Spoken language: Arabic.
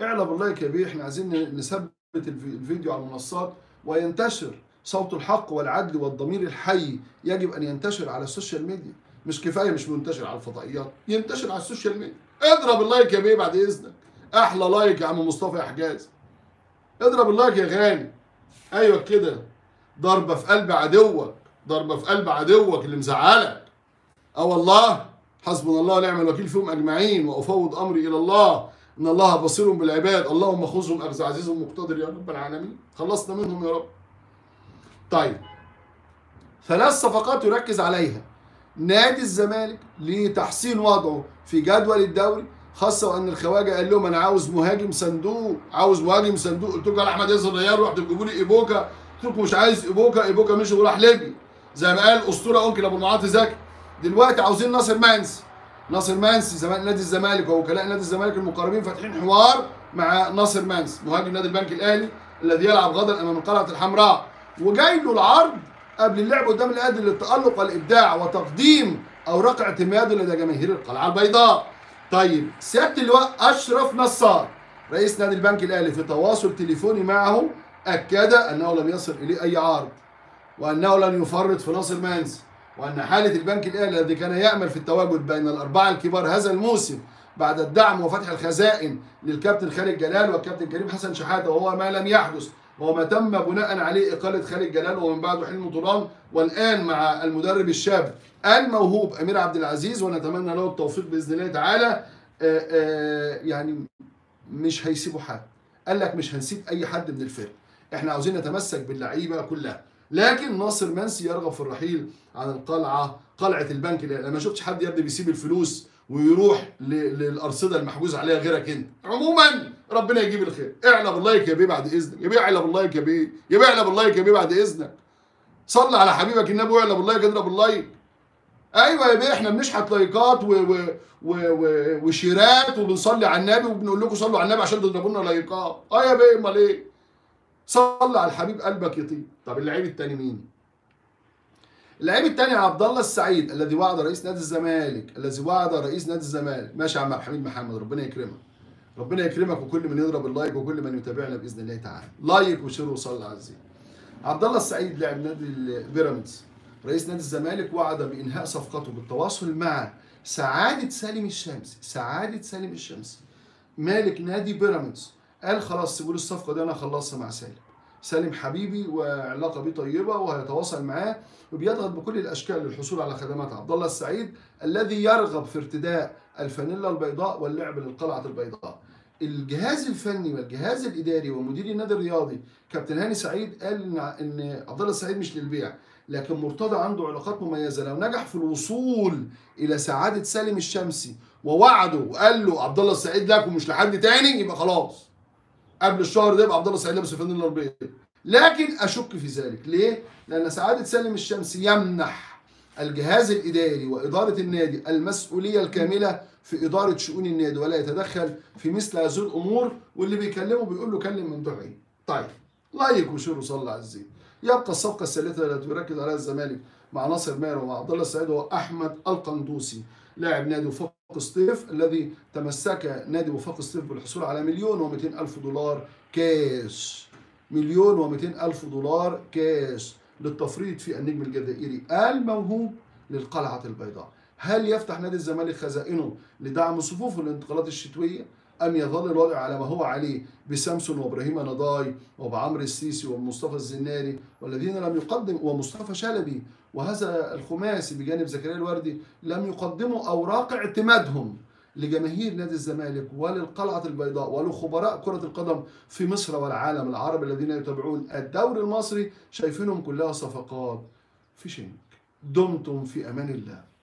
اعلى بال like يا بيه إحنا عايزين نثبت الفيديو على المنصات وينتشر صوت الحق والعدل والضمير الحي يجب أن ينتشر على ال social media. مش كفاية مش منتشر على الفضائيات ينتشر على ال social media. اضرب ال like يا بيه بعد إذنك. أحلى like يا عم مصطفى يا حجاز اضرب ال like يا غالي أيوه كده. ضربة في قلب عدوك. ضربة في قلب عدوك اللي مزعلك. آه والله حسبنا الله ونعم الوكيل فيهم أجمعين وأفوض أمري إلى الله. إن الله بصير بالعباد. اللهم خذهم أخذ عزيز مقتدر يا رب العالمين. خلصنا منهم يا رب. طيب. ثلاث صفقات يركز عليها. نادي الزمالك لتحسين وضعه في جدول الدوري خاصة وأن الخواجة قال لهم أنا عاوز مهاجم صندوق عاوز مهاجم صندوق. قلت لكم يا أحمد ياسر ريان رحت تجيبوا لي إيبوكا. قلت لكم مش عايز إيبوكا إيبوكا مشي وراح ليبي زي ما قال أسطورة انكل أبو المعاطي زكي. دلوقتي عاوزين ناصر منسي ناصر منسي زمان نادي الزمالك ووكلاء نادي الزمالك المقربين فاتحين حوار مع ناصر منسي مهاجم نادي البنك الأهلي الذي يلعب غدا أمام القلعة الحمراء وجاي له العرض قبل اللعب قدام الأهلي للتألق والإبداع وتقديم أوراق اعتماده لدى جماهير القلعة البيضاء. طيب سيادة اللواء أشرف نصار رئيس نادي البنك الأهلي في تواصل تليفوني معه أكد أنه لم يصل إليه أي عرض وأنه لن يفرط في ناصر منسي وأن حالة البنك الاهلي الذي كان يامل في التواجد بين الأربعة الكبار هذا الموسم بعد الدعم وفتح الخزائن للكابتن خالد جلال والكابتن كريم حسن شحاتة وهو ما لم يحدث وما تم بناء عليه إقالة خالد جلال ومن بعده حلمي طولان والآن مع المدرب الشاب الموهوب أمير عبد العزيز ونتمنى له التوفيق بإذن الله تعالى. آآ آآ يعني مش هيسيبوا حد. قال لك مش هنسيب أي حد من الفرق. إحنا عاوزين نتمسك باللعيبة كلها. لكن ناصر منسي يرغب في الرحيل عن القلعة قلعة البنك. أنا ما شفتش حد يا ابني بيسيب الفلوس ويروح للأرصدة المحجوز عليها غيرك انت. عموما ربنا يجيب الخير. اعلى بال like يا بيه بعد إذنك. يا بيه اعلى بال like يا بيه يا بيه اعلى بال like يا بيه بعد إذنك. صلي على حبيبك النبي واعلى بال like اضرب ال like أيوه يا بيه إحنا بنشحت لايكات و... و... و... و... وشيرات وبنصلي على النبي وبنقول لكم صلوا على النبي عشان تضربوا لنا لايكات آه يا بيه أمال إيه؟ صلي على الحبيب قلبك يطيب طب اللعيب التاني مين؟ اللعيب الثاني عبد الله السعيد الذي وعد رئيس نادي الزمالك الذي وعد رئيس نادي الزمالك. ماشي يا عم حميد محمد ربنا يكرمك. ربنا يكرمك وكل من يضرب ال like وكل من يتابعنا بإذن الله تعالى. like و share وصلي على الزين. عبد الله السعيد لاعب نادي البيراميدز. رئيس نادي الزمالك وعد بإنهاء صفقته بالتواصل مع سعادة سالم الشمسي سعادة سالم الشمسي مالك نادي بيراميدز. قال خلاص سيبوا لي الصفقة دي أنا اخلصها مع سالم. سالم حبيبي وعلاقة بيه طيبة وهيتواصل معاه وبيضغط بكل الأشكال للحصول على خدمات عبد الله السعيد الذي يرغب في ارتداء الفانيلا البيضاء واللعب للقلعة البيضاء. الجهاز الفني والجهاز الإداري ومدير النادي الرياضي كابتن هاني سعيد قال إن عبد الله السعيد مش للبيع لكن مرتضى عنده علاقات مميزة. لو نجح في الوصول إلى سعادة سالم الشمسي ووعده وقال له عبد الله السعيد لك ومش لحد تاني يبقى خلاص. قبل الشهر ده يبقى عبد الله السعيد لابس الفانيلا البيضاء لكن أشك في ذلك. ليه؟ لأن سعادة سالم الشمسي يمنح الجهاز الإداري وإدارة النادي المسؤولية الكاملة في إدارة شؤون النادي ولا يتدخل في مثل هذه الأمور واللي بيكلمه بيقول له كلم من دعي. طيب like و share وصلي على الزين. يبقى الصفقة الثالثة التي يركز عليها الزمالك مع ناصر ماهر ومع عبد الله السعيد هو أحمد القندوسي لاعب نادي وفاق سطيف الذي تمسك نادي وفاق سطيف بالحصول على مليون و200 ألف دولار كاش. مليون و200 ألف دولار كاش للتفريط في النجم الجزائري الموهوب للقلعة البيضاء. هل يفتح نادي الزمالك خزائنه لدعم صفوف الانتقالات الشتوية؟ ام يظل الوضع على ما هو عليه بسامسون وإبراهيم نضاي وبعمرو السيسي ومصطفى الزناري والذين لم يقدم ومصطفى شلبي. وهذا الخماسي بجانب زكريا الوردي لم يقدموا أوراق اعتمادهم لجماهير نادي الزمالك وللقلعة البيضاء ولخبراء كرة القدم في مصر والعالم العربي الذين يتابعون الدوري المصري شايفينهم كلها صفقات في شنك دمتم في أمان الله.